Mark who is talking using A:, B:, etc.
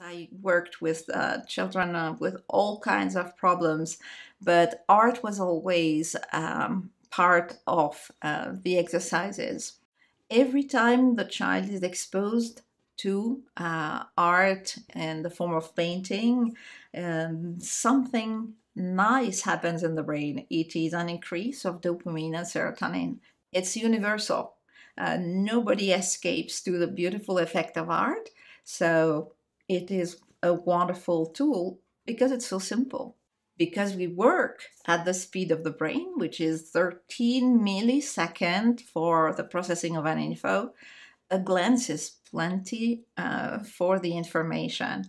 A: I worked with uh, children uh, with all kinds of problems, but art was always um, part of uh, the exercises. Every time the child is exposed to uh, art in the form of painting, um, something nice happens in the brain. It is an increase of dopamine and serotonin. It's universal. Uh, nobody escapes to the beautiful effect of art. So it is a wonderful tool because it's so simple. Because we work at the speed of the brain, which is 13 milliseconds for the processing of an info, a glance is plenty uh, for the information.